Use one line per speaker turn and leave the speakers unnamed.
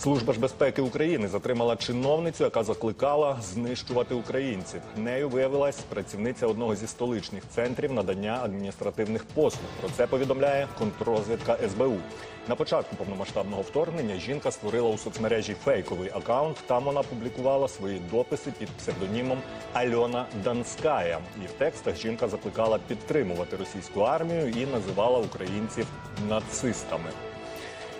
Служба ж безпеки України затримала чиновницю, яка закликала знищувати українців. Нею виявилась працівниця одного зі столичних центрів надання адміністративних послуг. Про це повідомляє контррозвідка СБУ. На початку повномасштабного вторгнення жінка створила у соцмережі фейковий акаунт. Там вона публікувала свої дописи під псевдонімом Альона Данская. І в текстах жінка закликала підтримувати російську армію і називала українців нацистами.